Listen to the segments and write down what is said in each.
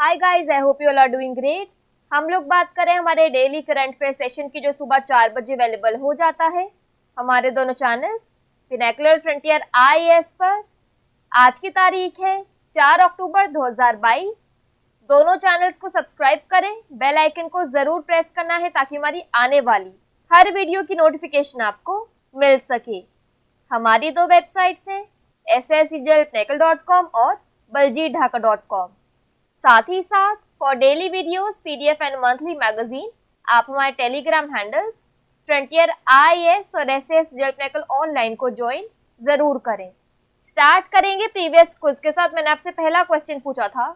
Hi guys I hope you all are doing great हम लोग बात करें हमारे डेली करंट अफेयर सेशन की जो सुबह चार बजे अवेलेबल हो जाता है। हमारे दोनों चैनल्स पिनेकुलर फ्रंटियर आई पर। आज की तारीख है चार अक्टूबर 2022 दोनों चैनल्स को सब्सक्राइब करें। बेल आइकन को ज़रूर प्रेस करना है ताकि हमारी आने वाली हर वीडियो की नोटिफिकेशन आपको मिल सके। हमारी दो वेबसाइट्स हैं एस एस और बलजीत ढाका डॉट कॉम साथ ही साथ for daily videos PDF and monthly magazine आप हमारे Telegram handles Frontier I S और एस एस ऑनलाइन को ज्वाइन ज़रूर करें। स्टार्ट करेंगे प्रीवियस क्विज के साथ। मैंने आपसे पहला क्वेश्चन पूछा था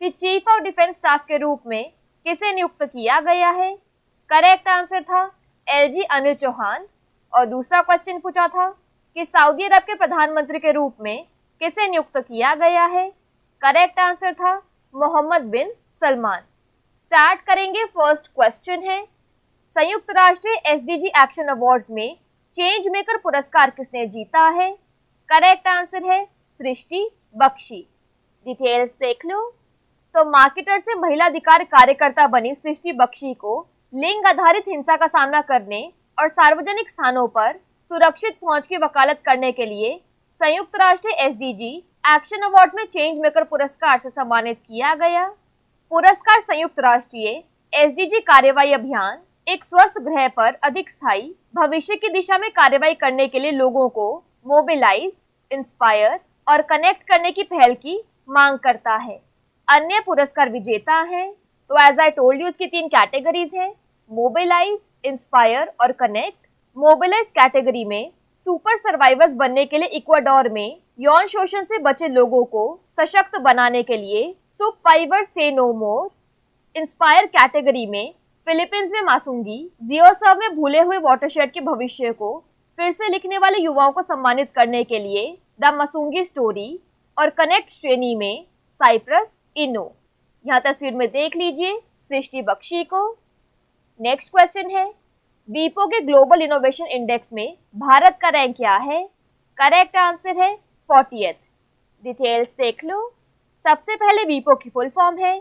कि चीफ ऑफ़ डिफेंस स्टाफ के रूप में किसे नियुक्त किया गया है? करेक्ट आंसर था एलजी अनिल चौहान और दूसरा क्वेश्चन पूछा था कि सऊदी अरब के प्रधानमंत्री के रूप में किसे नियुक्त किया गया है? करेक्ट आंसर था मोहम्मद बिन सलमान। स्टार्ट करेंगे फ़र्स्ट क्वेश्चन है। संयुक्त राष्ट्र एसडीजी एक्शन अवार्ड्स में चेंज मेकर पुरस्कार किसने जीता है? करेक्ट आंसर है सृष्टि बख्शी। डिटेल्स देख लो। तो मार्केटर से महिला अधिकार कार्यकर्ता बनी सृष्टि बख्शी को लिंग आधारित हिंसा का सामना करने और सार्वजनिक स्थानों पर सुरक्षित पहुँच की वकालत करने के लिए संयुक्त राष्ट्र एसडीजी एक्शन अवार्ड में चेंज मेकर पुरस्कार से सम्मानित किया गया। पुरस्कार संयुक्त राष्ट्रीय, एसडीजी कार्यवाही अभियान, एक स्वस्थ ग्रह पर अधिक स्थायी, भविष्य की दिशा में कार्यवाही करने के लिए लोगों को मोबिलाइज इंस्पायर और कनेक्ट करने की पहल की मांग करता है। अन्य पुरस्कार विजेता हैं तो एज आई टोल्ड यू इसकी तीन कैटेगरीज हैं मोबिलाइज इंस्पायर और कनेक्ट मोबिलाइज कैटेगरी में सुपर सर्वाइवर्स बनने के लिए इक्वाडोर में यौन शोषण से बचे लोगों को सशक्त बनाने के लिए सुपाइवर से नो मोर इंस्पायर कैटेगरी में फिलीपींस में मासूँगी, जियोसर्व में भूले हुए वाटरशेड के भविष्य को फिर से लिखने वाले युवाओं को सम्मानित करने के लिए द मसूँगी स्टोरी और कनेक्ट श्रेणी में साइप्रस इनो। यहाँ तस्वीर में देख लीजिए, सृष्टि बख्शी को। नेक्स्ट क्वेश्चन है वीपो के ग्लोबल इनोवेशन इंडेक्स में भारत का रैंक क्या है? करेक्ट आंसर है फोर्टियथ डिटेल्स देख लो। सबसे पहले वीपो की फुल फॉर्म है।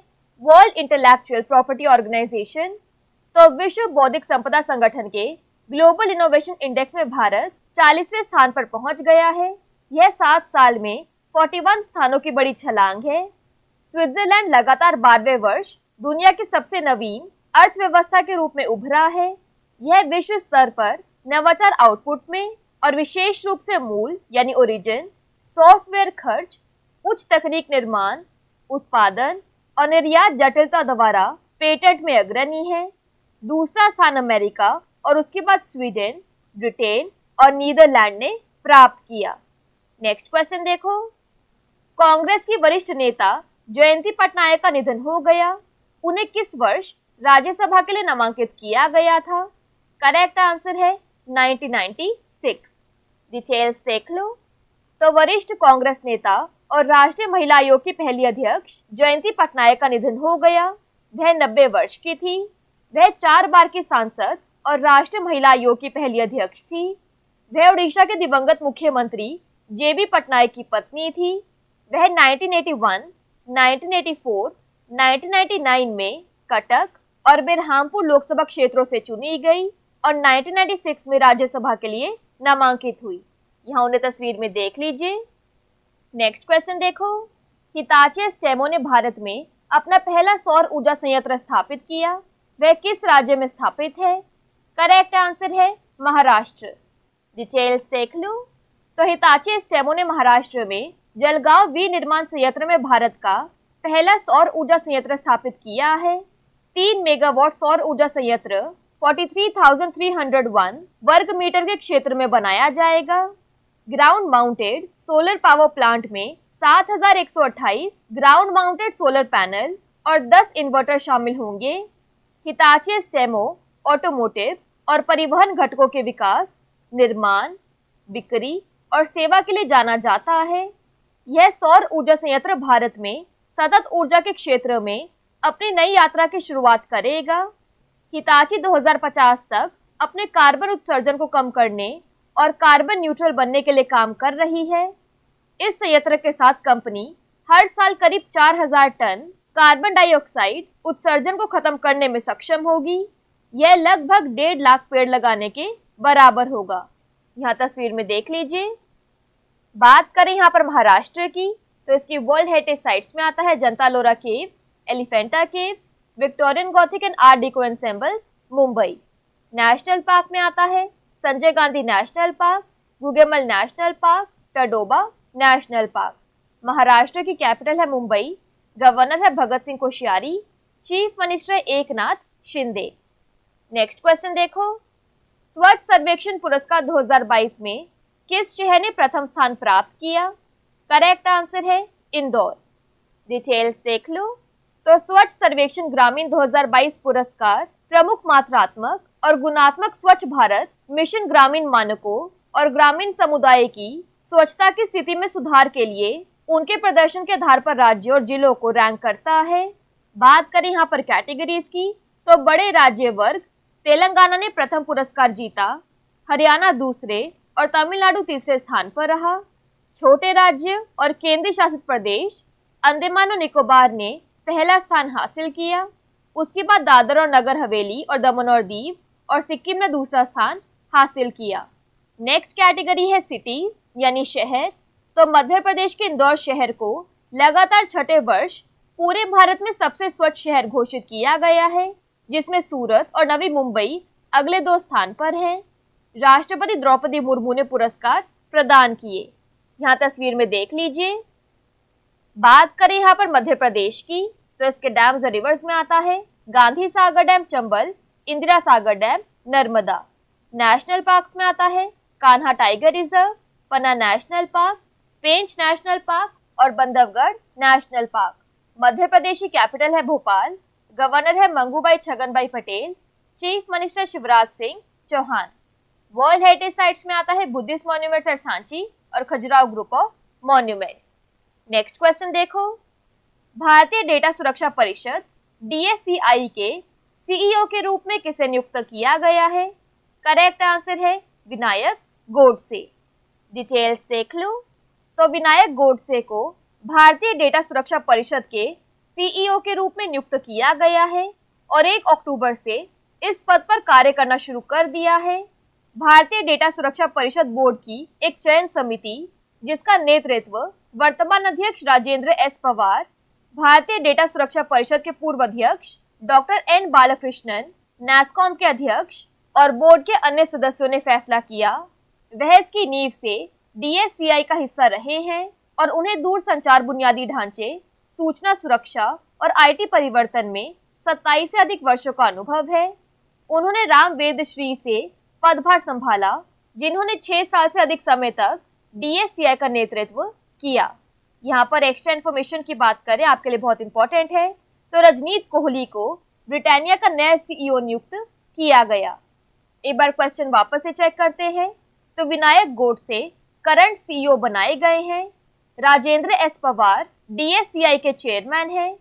वर्ल्ड इंटेलेक्चुअल प्रॉपर्टी ऑर्गेनाइजेशन तो विश्व बौद्धिक संपदा संगठन के ग्लोबल इनोवेशन इंडेक्स में भारत चालीसवें स्थान पर पहुँच गया है। यह सात साल में 41 स्थानों की बड़ी छलांग है। स्विट्जरलैंड लगातार बारहवें वर्ष दुनिया की सबसे नवीन अर्थव्यवस्था के रूप में उभरा है। यह विश्व स्तर पर नवाचार आउटपुट में और विशेष रूप से मूल, यानी ओरिजिन सॉफ्टवेयर खर्च, उच्च तकनीक निर्माण, उत्पादन और निर्यात जटिलता द्वारा पेटेंट में अग्रणी है। दूसरा स्थान अमेरिका और उसके बाद स्वीडन, ब्रिटेन और नीदरलैंड ने प्राप्त किया। नेक्स्ट क्वेश्चन देखो। कांग्रेस की वरिष्ठ नेता जयंती पटनायक का निधन हो गया। उन्हें किस वर्ष राज्यसभा के लिए नामांकित किया गया था? करेक्ट आंसर है 1996 डिटेल्स देख लो। तो वरिष्ठ कांग्रेस नेता और राष्ट्रीय महिला आयोग की पहली अध्यक्ष जयंती पटनायक का निधन हो गया। वह नब्बे वर्ष की थी। वह चार बार की सांसद और राष्ट्रीय महिला आयोग की पहली अध्यक्ष थी। वह उड़ीसा के दिवंगत मुख्यमंत्री जे बी पटनायक की पत्नी थी। वह 1981, 1984, 1999 में कटक और बिरहामपुर लोकसभा क्षेत्रों से चुनी गई। और 1996 में राज्यसभा के लिए नामांकित हुई। यहाँ उन्हें तस्वीर में देख लीजिए। नेक्स्ट क्वेश्चन देखो। हिताची स्टेमो ने भारत में अपना पहला सौर ऊर्जा संयंत्र स्थापित किया। वह किस राज्य में स्थापित है? करेक्ट आंसर है महाराष्ट्र। डिटेल्स देख लो। तो हिताची स्टेमो ने महाराष्ट्र में जलगांव विनिर्माण संयंत्र में भारत का पहला सौर ऊर्जा संयंत्र स्थापित किया है। तीन मेगावाट सौर ऊर्जा संयंत्र 43,301 वर्ग मीटर के क्षेत्र में बनाया जाएगा। Ground mounted solar power plant में 7,128 ग्राउंड माउंटेड सोलर पैनल और 10 इन्वर्टर शामिल होंगे। हिताची स्टेमो ऑटोमोटिव और परिवहन घटकों के विकास निर्माण बिक्री और सेवा के लिए जाना जाता है। यह सौर ऊर्जा संयंत्र भारत में सतत ऊर्जा के क्षेत्र में अपनी नई यात्रा की शुरुआत करेगा। हिताची 2050 तक अपने कार्बन उत्सर्जन को कम करने और कार्बन न्यूट्रल बनने के लिए काम कर रही है। इस संयंत्र के साथ कंपनी हर साल करीब 4000 टन कार्बन डाइऑक्साइड उत्सर्जन को खत्म करने में सक्षम होगी। यह लगभग डेढ़ लाख पेड़ लगाने के बराबर होगा। यहाँ तस्वीर में देख लीजिए। बात करें यहाँ पर महाराष्ट्र की तो इसकी वर्ल्ड हेरिटेज साइट्स में आता है Ajanta Ellora caves, Elephanta caves Victorian Gothic and Art Deco ensembles Mumbai. National park में आता है, Sanjay Gandhi national park Gugamal national park Tadoba national park Maharashtra की कैपिटल है मुंबई गवर्नर है Bhagat Singh Koshyari chief minister Eknath Shinde. Next question देखो। स्वच्छ सर्वेक्षण पुरस्कार 2022 में किस शहर ने प्रथम स्थान प्राप्त किया? करेक्ट आंसर है इंदौर। डिटेल्स देख लो। तो स्वच्छ सर्वेक्षण ग्रामीण 2022 पुरस्कार, प्रमुख मात्रात्मक और गुणात्मक स्वच्छ भारत, मिशन ग्रामीण मानकों और ग्रामीण समुदाय की स्वच्छता की स्थिति में सुधार के लिए उनके प्रदर्शन के आधार पर राज्यों और जिलों को रैंक करता है। बात करें यहाँ पर कैटेगरीज की तो बड़े राज्य वर्ग, तेलंगाना ने प्रथम पुरस्कार जीता, हरियाणा दूसरे और तमिलनाडु तीसरे स्थान पर रहा। छोटे राज्य और केंद्र शासित प्रदेश, अंडमान और निकोबार ने पहला स्थान हासिल किया, उसके बाद दादर और नगर हवेली और दमन और दीव और सिक्किम ने दूसरा स्थान हासिल किया। नेक्स्ट कैटेगरी है सिटीज़ यानी शहर। तो मध्य प्रदेश के इंदौर शहर को लगातार छठे वर्ष पूरे भारत में सबसे स्वच्छ शहर घोषित किया गया है, जिसमें सूरत और नवी मुंबई अगले दो स्थान पर हैं। राष्ट्रपति द्रौपदी मुर्मू ने पुरस्कार प्रदान किए। यहाँ तस्वीर में देख लीजिए बात करें यहाँ पर मध्य प्रदेश की तो इसके डैम्स रिवर्स में आता है, Gandhi Sagar dam Chambal, Indira Sagar dam Narmada. National parks में आता है, Kanha tiger reserve Panna national park Pench national park और बंधवगढ़ नेशनल पार्क मध्य प्रदेश की कैपिटल है भोपाल गवर्नर है Mangubhai Chhaganbhai Patel chief minister Shivraj Singh Chouhan. World heritage sites में आता है बुद्धिस्ट मॉन्यूमेंट्स एट सांची और Khajuraho group of monuments next question देखो। भारतीय डेटा सुरक्षा परिषद डीएससीआई के सीईओ के रूप में किसे नियुक्त किया गया है? करेक्ट आंसर है विनायक गोडसे। डिटेल्स देख लो। तो विनायक गोडसे को भारतीय डेटा सुरक्षा परिषद के सीईओ के रूप में नियुक्त किया गया है और एक अक्टूबर से इस पद पर कार्य करना शुरू कर दिया है। भारतीय डेटा सुरक्षा परिषद बोर्ड की एक चयन समिति, जिसका नेतृत्व वर्तमान अध्यक्ष राजेंद्र एस पवार, भारतीय डेटा सुरक्षा परिषद के पूर्व अध्यक्ष डॉक्टर एन बालकृष्णन नेस्कॉम के अध्यक्ष और बोर्ड के अन्य सदस्यों ने फैसला किया। वह इसकी नींव से डीएससीआई का हिस्सा रहे हैं और उन्हें दूर संचार बुनियादी ढांचे, सूचना सुरक्षा और आईटी परिवर्तन में 27 से अधिक वर्षों का अनुभव है। उन्होंने राम वेद श्री से पदभार संभाला, जिन्होंने छह साल से अधिक समय तक डीएससीआई का नेतृत्व किया। यहाँ पर एक्स्ट्रा इन्फॉर्मेशन की बात करें, आपके लिए बहुत इंपॉर्टेंट है। तो रजनीत कोहली को ब्रिटानिया का नया सीईओ नियुक्त किया गया। एक बार क्वेश्चन वापस से चेक करते हैं। तो विनायक गोड से करंट सीईओ बनाए गए हैं। राजेंद्र एस पवार डीएससीआई के चेयरमैन हैं।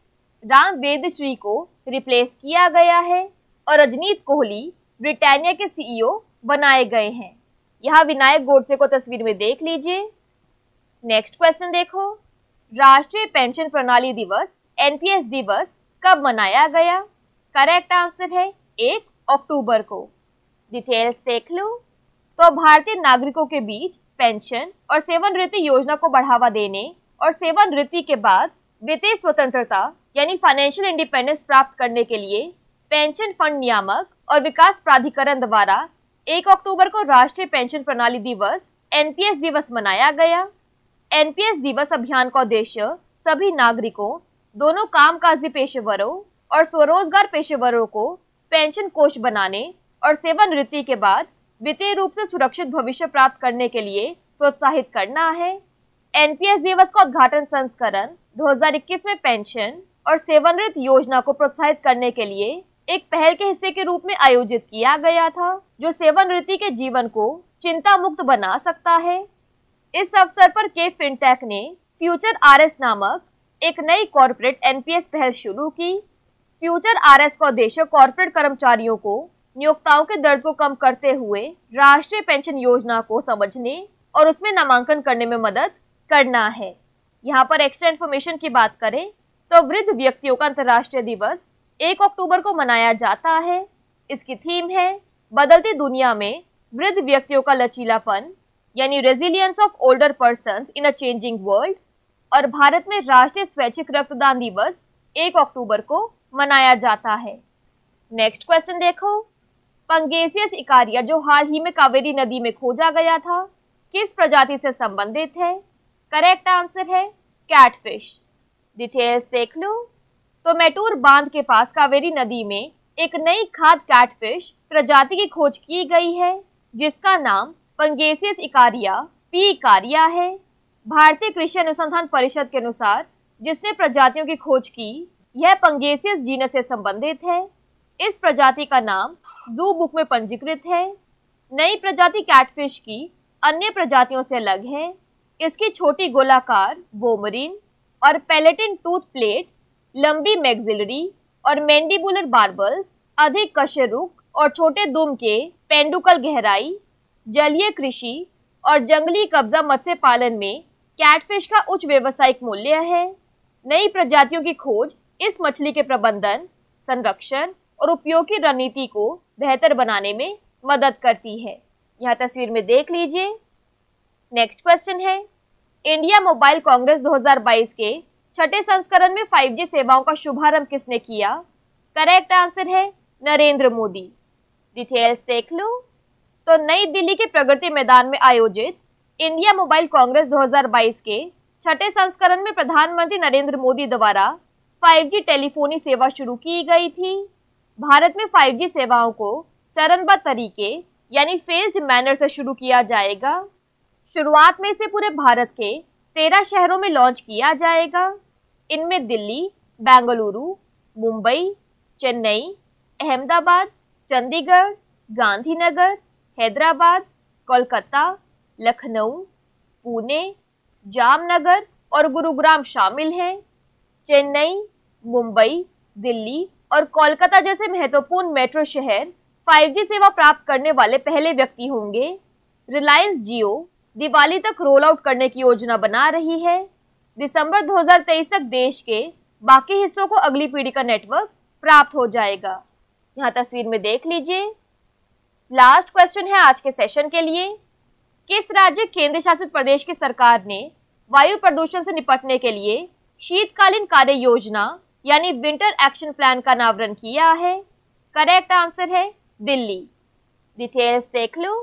राम वेदश्री को रिप्लेस किया गया है। और रजनीत कोहली ब्रिटानिया के सीईओ बनाए गए हैं। यहाँ विनायक गोडसे को तस्वीर में देख लीजिए। नेक्स्ट क्वेश्चन देखो। राष्ट्रीय पेंशन प्रणाली दिवस एनपीएस दिवस कब मनाया गया? करेक्ट आंसर है एक अक्टूबर को। डिटेल्स देख लो। तो भारतीय नागरिकों के बीच पेंशन और सेवन सेवानिवृत्ति योजना को बढ़ावा देने और सेवानिवृत्ति के बाद वित्तीय स्वतंत्रता, यानी फाइनेंशियल इंडिपेंडेंस प्राप्त करने के लिए पेंशन फंड नियामक और विकास प्राधिकरण द्वारा एक अक्टूबर को राष्ट्रीय पेंशन प्रणाली दिवस एनपीएस दिवस मनाया गया। एनपीएस दिवस अभियान का उद्देश्य सभी नागरिकों, दोनों कामकाजी पेशेवरों और स्वरोजगार पेशेवरों को पेंशन कोष बनाने और सेवानिवृत्ति के बाद वित्तीय रूप से सुरक्षित भविष्य प्राप्त करने के लिए प्रोत्साहित करना है। एनपीएस दिवस का उद्घाटन संस्करण 2021 में पेंशन और सेवानिवृत्त योजना को प्रोत्साहित करने के लिए एक पहल के हिस्से के रूप में आयोजित किया गया था, जो सेवानिवृत्ति के जीवन को चिंता मुक्त बना सकता है। इस अवसर पर के फिनटेक ने फ्यूचर आरएस नामक एक नई कॉरपोरेट एनपीएस पहल शुरू की। फ्यूचर आरएस का उद्देश्य कॉरपोरेट कर्मचारियों को नियोक्ताओं के दर्द को कम करते हुए राष्ट्रीय पेंशन योजना को समझने और उसमें नामांकन करने में मदद करना है। यहाँ पर एक्स्ट्रा इन्फॉर्मेशन की बात करें तो वृद्ध व्यक्तियों का अंतर्राष्ट्रीय दिवस एक अक्टूबर को मनाया जाता है। इसकी थीम है, बदलती दुनिया में वृद्ध व्यक्तियों का लचीलापन यानी resilience of older persons in a changing world और भारत में राष्ट्रीय स्वैच्छिक रक्तदान दिवस एक अक्टूबर को मनाया जाता है। नेक्स्ट क्वेश्चन देखो। पंगेसियस इकारिया जो हाल ही में कावेरी नदी में खोजा गया था, किस प्रजाति से संबंधित है? करेक्ट आंसर है कैटफिश डिटेल्स देख लो। तो मेटूर बाँध के पास कावेरी नदी में एक नई खाद कैटफिश प्रजाति की खोज की गई है, जिसका नाम पंगेसियस इकारिया, पी इकारिया है। भारतीय कृषि अनुसंधान परिषद के अनुसार, जिसने प्रजातियों की खोज की, यह पंगेसियस जीनस से संबंधित है। इस प्रजाति का नाम जू बुक में पंजीकृत है। नई प्रजाति कैटफिश की अन्य प्रजातियों से अलग है। इसकी छोटी गोलाकार, बोमरिन और पेलेटिन टूथ प्लेट्स, लंबी मैग्जिलरी और मैंडिबुलर बार्बल्स, अधिक कशेरुक और छोटे दुम के पेंडुकल गहराई जलीय कृषि और जंगली कब्जा मत्स्य पालन में कैटफिश का उच्च व्यवसायिक मूल्य है। नई प्रजातियों की खोज इस मछली के प्रबंधन, संरक्षण और उपयोग की रणनीति को बेहतर बनाने में मदद करती है। यह तस्वीर में देख लीजिए। नेक्स्ट क्वेश्चन है, इंडिया मोबाइल कांग्रेस 2022 के छठे संस्करण में 5G सेवाओं का शुभारंभ किसने किया? करेक्ट आंसर है, नरेंद्र मोदी। डिटेल्स देख लो। तो नई दिल्ली के प्रगति मैदान में आयोजित इंडिया मोबाइल कांग्रेस 2022 के छठे संस्करण में प्रधानमंत्री नरेंद्र मोदी द्वारा 5G टेलीफोनी सेवा शुरू की गई थी। भारत में 5G सेवाओं को चरणबद्ध तरीके, यानी फेज्ड मैनर से शुरू किया जाएगा। शुरुआत में इसे पूरे भारत के तेरह शहरों में लॉन्च किया जाएगा। इनमें दिल्ली, बेंगलुरु, मुंबई, चेन्नई, अहमदाबाद, चंडीगढ़, गांधीनगर हैदराबाद, कोलकाता, लखनऊ, पुणे, जामनगर और गुरुग्राम शामिल हैं। चेन्नई, मुंबई, दिल्ली और कोलकाता जैसे महत्वपूर्ण मेट्रो शहर 5G सेवा प्राप्त करने वाले पहले व्यक्ति होंगे। रिलायंस जियो दिवाली तक रोल आउट करने की योजना बना रही है। दिसंबर 2023 तक देश के बाकी हिस्सों को अगली पीढ़ी का नेटवर्क प्राप्त हो जाएगा। यहाँ तस्वीर में देख लीजिए। लास्ट क्वेश्चन है आज के सेशन के लिए। किस राज्य केंद्र शासित प्रदेश की सरकार ने वायु प्रदूषण से निपटने के लिए शीतकालीन कार्य योजना, यानी विंटर एक्शन प्लान का अनावरण किया है? करेक्ट आंसर है दिल्ली। डिटेल्स देख लो।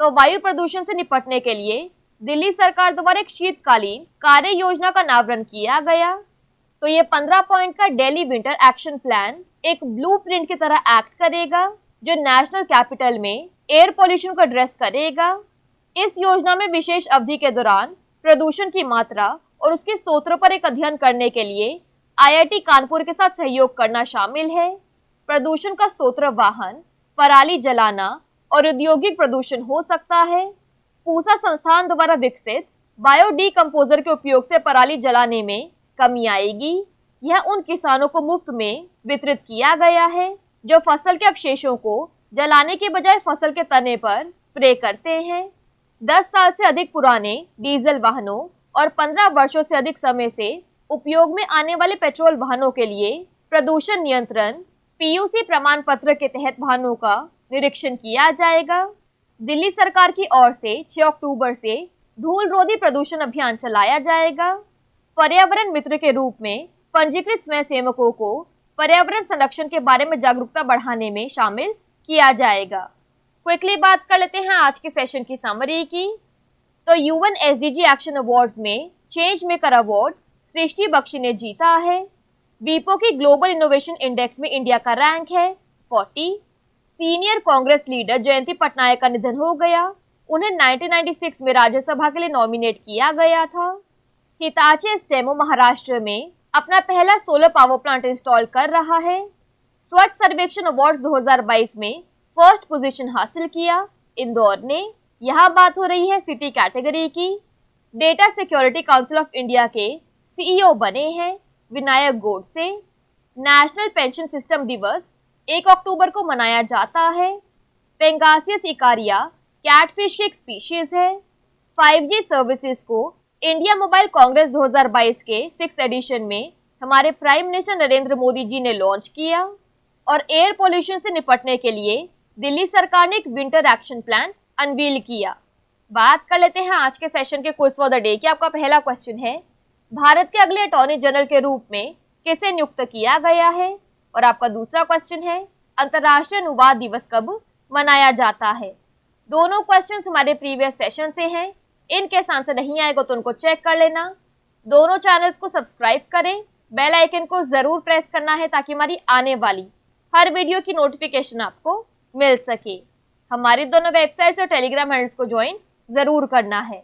तो वायु प्रदूषण से निपटने के लिए दिल्ली सरकार द्वारा एक शीतकालीन कार्य योजना का अनावरण किया गया। तो ये 15 पॉइंट का डेली विंटर एक्शन प्लान एक ब्लूप्रिंट की तरह एक्ट करेगा। जो नेशनल कैपिटल में एयर पोल्यूशन को एड्रेस करेगा, इस योजना में विशेष अवधि के दौरान प्रदूषण की मात्रा और उसके स्त्रोत्र पर एक अध्ययन करने के लिए आईआईटी कानपुर के साथ सहयोग करना शामिल है। प्रदूषण का स्त्रोत्र वाहन, पराली जलाना और औद्योगिक प्रदूषण हो सकता है। पूसा संस्थान द्वारा विकसित बायो कंपोजर के उपयोग से पराली जलाने में कमी आएगी। यह उन किसानों को मुफ़्त में वितरित किया गया है। जो फ़सल के अवशेषों को जलाने के बजाय फ़सल के तने पर स्प्रे करते हैं। 10 साल से अधिक पुराने डीजल वाहनों और 15 वर्षों से अधिक समय से उपयोग में आने वाले पेट्रोल वाहनों के लिए प्रदूषण नियंत्रण, पीयूसी प्रमाण पत्र के तहत वाहनों का निरीक्षण किया जाएगा। दिल्ली सरकार की ओर से 6 अक्टूबर से धूल रोधी प्रदूषण अभियान चलाया जाएगा। पर्यावरण मित्र के रूप में पंजीकृत स्वयं सेवकों को पर्यावरण संरक्षण के बारे में जागरूकता बढ़ाने में शामिल किया जाएगा। क्विकली बात कर लेते हैं आज के सेशन की समरी की। तो यूएन एसडीजी एक्शन अवार्ड्स में change maker award Srishti Bakshi ने जीता है। वीपो की ग्लोबल इनोवेशन इंडेक्स में इंडिया का रैंक है 40 सीनियर कांग्रेस लीडर जयंती पटनायक का निधन हो गया। उन्हें 1996 में राज्यसभा के लिए नॉमिनेट किया गया था। हिताचे स्टेमो महाराष्ट्र में अपना पहला सोलर पावर प्लांट इंस्टॉल कर रहा है। स्वच्छ सर्वेक्षण अवार्ड 2022 में फ़र्स्ट पोजीशन हासिल किया। इंदौर ने यहाँ बात हो रही है सिटी कैटेगरी की। Data Security Council of India के सीईओ बने हैं Vinayak Godse national pension system दिवस एक अक्टूबर को मनाया जाता है। पेंगासियस इकारिया कैटफिश की एक स्पीशीज है। 5G सर्विसेज़ को इंडिया मोबाइल कांग्रेस 2022 के सिक्स एडिशन में हमारे प्राइम मिनिस्टर नरेंद्र मोदी जी ने लॉन्च किया और एयर पोल्यूशन से निपटने के लिए दिल्ली सरकार ने एक विंटर एक्शन प्लान अनवील किया। बात कर लेते हैं आज के सेशन के क्विज फॉर द डे की। आपका पहला क्वेश्चन है, भारत के अगले अटॉर्नी जनरल के रूप में किसे नियुक्त किया गया है? और आपका दूसरा क्वेश्चन है, अंतर्राष्ट्रीय अनुवाद दिवस कब मनाया जाता है? दोनों क्वेश्चंस हमारे प्रीवियस सेशन से हैं। इनके आंसर नहीं आएगा तो उनको चेक कर लेना। दोनों चैनल्स को सब्सक्राइब करें। बेल आइकन को ज़रूर प्रेस करना है ताकि हमारी आने वाली हर वीडियो की नोटिफिकेशन आपको मिल सके। हमारी दोनों वेबसाइट्स और टेलीग्राम हैंडल्स को ज्वाइन ज़रूर करना है।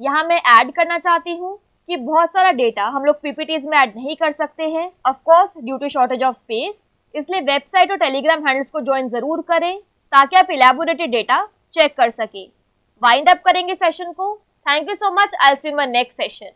यहाँ मैं ऐड करना चाहती हूँ कि बहुत सारा डेटा हम लोग पीपीटीज में ऐड नहीं कर सकते हैं। Of course due to shortage of space इसलिए वेबसाइट और टेलीग्राम हैंडल्स को ज्वाइन ज़रूर करें ताकि आप इलेबोरेटेड डेटा चेक कर सके। वाइंड अप करेंगे सेशन को। Thank you so much. I'll see you in my next session.